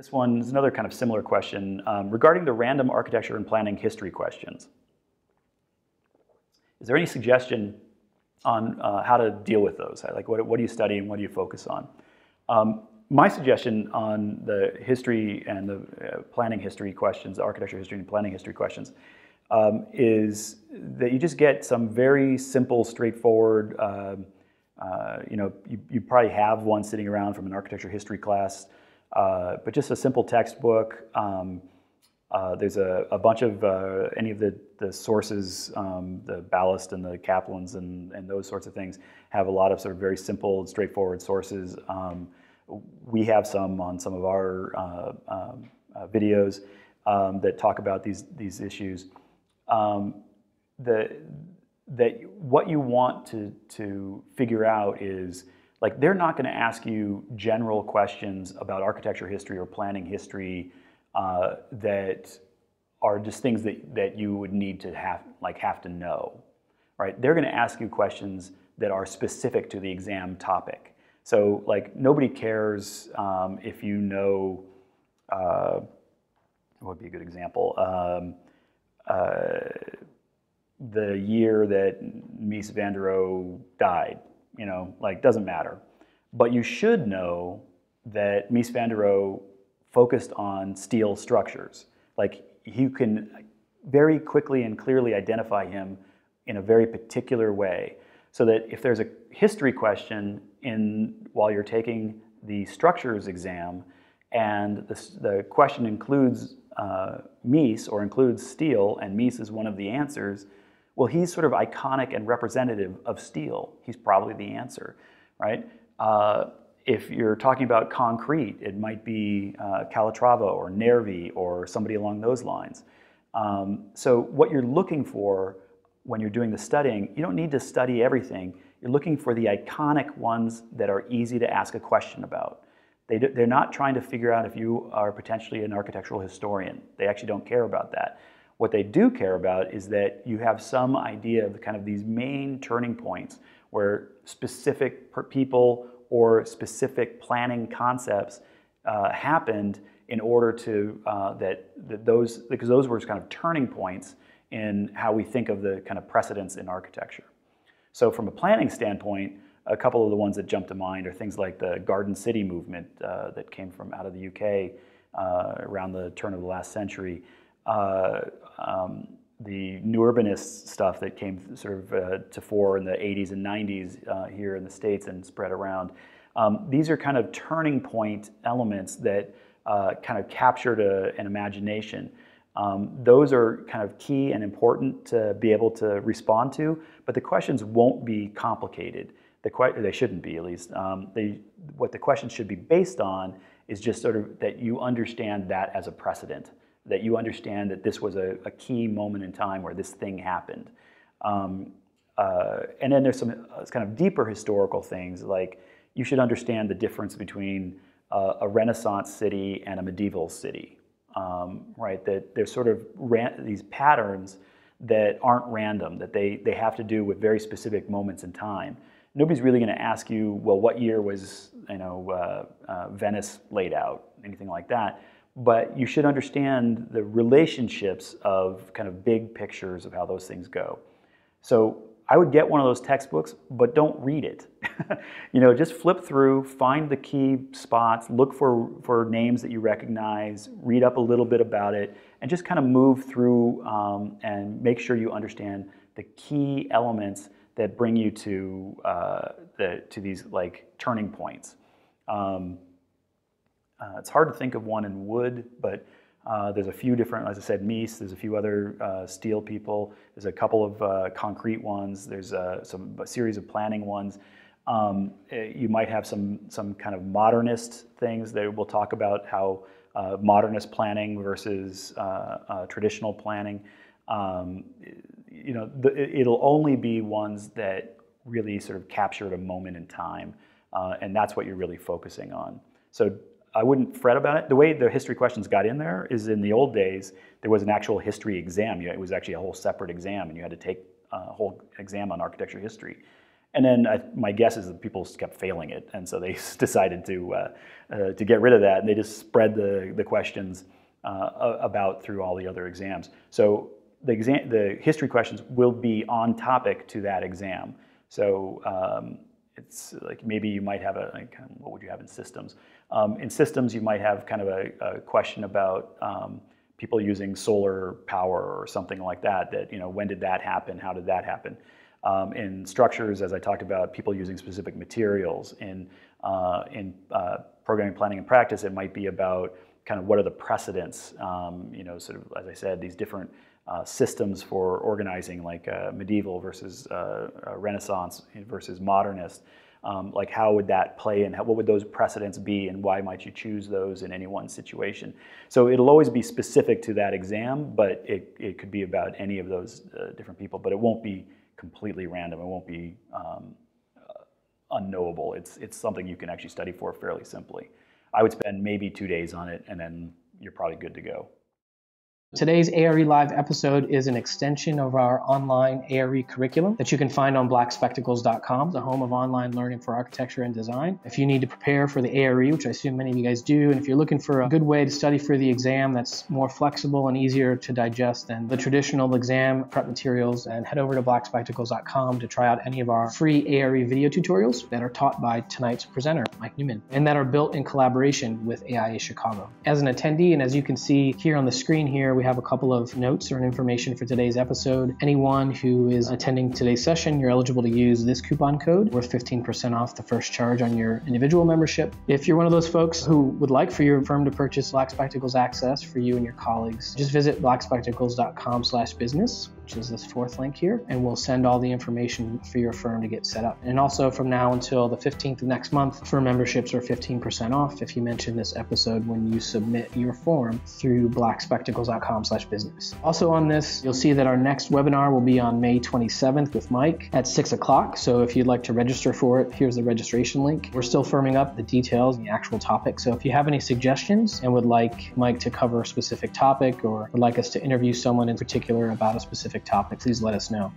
This one is another kind of similar question um, regarding the random architecture and planning history questions. Is there any suggestion on uh, how to deal with those? Like, what, what do you study and what do you focus on? Um, my suggestion on the history and the uh, planning history questions, architecture history and planning history questions, um, is that you just get some very simple, straightforward, um, uh, you know, you, you, probably have one sitting around from an architecture history class, uh, but just a simple textbook. Um, uh, there's a, a, bunch of uh, any of the, the sources, um, the Ballast and the Kaplans and, and those sorts of things have a lot of sort of very simple, straightforward sources. Um, we have some on some of our uh, um, uh, videos um, that talk about these, these issues. Um, the, that what you want to, to figure out is like they're not going to ask you general questions about architecture history or planning history uh, that are just things that, that you would need to have like have to know right they're going to ask you questions that are specific to the exam topic so like nobody cares um, if you know uh, what would be a good example um, uh, the year that Mies van der Rohe died. You know, like doesn't matter. But you should know that Mies van der Rohe focused on steel structures. Like you can very quickly and clearly identify him in a very particular way. So that if there's a history question in while you're taking the structures exam, and the, the question includes uh, Mies or includes steel, and Mies is one of the answers, well, he's sort of iconic and representative of steel. He's probably the answer, right? Uh, if you're talking about concrete, it might be uh, Calatrava or Nervi or somebody along those lines. Um, so what you're looking for when you're doing the studying, you don't need to study everything. You're looking for the iconic ones that are easy to ask a question about. They do, they're not trying to figure out if you are potentially an architectural historian. They actually don't care about that. What they do care about is that you have some idea of kind of these main turning points where specific people or specific planning concepts uh, happened in order to uh, that, that those because those were kind of turning points in how we think of the kind of precedents in architecture. So from a planning standpoint, a couple of the ones that jump to mind are things like the Garden City movement uh, that came from out of the UK uh, around the turn of the last century. Uh, um, the new urbanist stuff that came sort of uh, to fore in the 80s and 90s uh, here in the States and spread around. Um, these are kind of turning point elements that uh, kind of captured a, an imagination. Um, those are kind of key and important to be able to respond to, but the questions won't be complicated. The que- they shouldn't be, at least. Um, they, what the questions should be based on is just sort of that you understand that as a precedent, that you understand that this was a, a key moment in time where this thing happened. Um, uh, and then there's some uh, kind of deeper historical things, like you should understand the difference between uh, a Renaissance city and a medieval city, um, right? That there's sort of these patterns that aren't random, that they, they have to do with very specific moments in time nobody's really going to ask you, well, what year was you know uh, uh, Venice laid out, anything like that. But you should understand the relationships of kind of big pictures of how those things go. So I would get one of those textbooks, but don't read it. you know, just flip through, find the key spots, look for, for names that you recognize, read up a little bit about it, and just kind of move through um, and make sure you understand the key elements that bring you to uh, the to these like turning points. Um, uh, it's hard to think of one in wood, but uh, there's a few different, as I said, Mies. There's a few other uh, steel people. There's a couple of uh, concrete ones. There's uh, some a series of planning ones. Um, eh, you might have some some kind of modernist things that we'll talk about how modernist planning versus traditional planning. Um, you know, the, it'll only be ones that really sort of captured a moment in time, uh, and that's what you're really focusing on. So I wouldn't fret about it. The way the history questions got in there is in the old days, there was an actual history exam. It was actually a whole separate exam, and you had to take a whole exam on architecture history. And then I, my guess is that people kept failing it, and so they decided to uh, uh, to get rid of that, and they just spread the the questions uh, about through all the other exams. So the exam, the history questions will be on topic to that exam. So um, it's like maybe you might have a like, what would you have in systems? Um, in systems, you might have kind of a, a question about um, people using solar power or something like that. That you know, when did that happen? How did that happen? Um, in structures, as I talked about, people using specific materials. In uh, in uh, programming, planning, and practice, it might be about kind of what are the precedents. Um, you know, sort of as I said, these different uh, systems for organizing, like uh, medieval versus uh, uh, Renaissance versus modernist. Um, like how would that play and how, what would those precedents be and why might you choose those in any one situation? So it'll always be specific to that exam, but it, it could be about any of those uh, different people, but it won't be completely random. It won't be um, uh, unknowable. It's, it's something you can actually study for fairly simply. I would spend maybe two days on it and then you're probably good to go. Today's ARE Live episode is an extension of our online ARE curriculum that you can find on blackspectacles.com, the home of online learning for architecture and design. If you need to prepare for the ARE, which I assume many of you guys do, and if you're looking for a good way to study for the exam that's more flexible and easier to digest than the traditional exam prep materials, and head over to blackspectacles.com to try out any of our free ARE video tutorials that are taught by tonight's presenter, Mike Newman, and that are built in collaboration with AIA Chicago. As an attendee, and as you can see here on the screen here, we have a couple of notes or information for today's episode. Anyone who is attending today's session, you're eligible to use this coupon code worth 15% off the first charge on your individual membership. If you're one of those folks who would like for your firm to purchase Black Spectacles Access for you and your colleagues, just visit blackspectacles.com slash business which is this fourth link here, and we'll send all the information for your firm to get set up. And also from now until the 15th of next month, firm memberships are 15% off if you mention this episode when you submit your form through blackspectacles.com slash business. Also on this, you'll see that our next webinar will be on May 27th with Mike at 6 o'clock. So if you'd like to register for it, here's the registration link. We're still firming up the details and the actual topic. So if you have any suggestions and would like Mike to cover a specific topic or would like us to interview someone in particular about a specific topic, please let us know.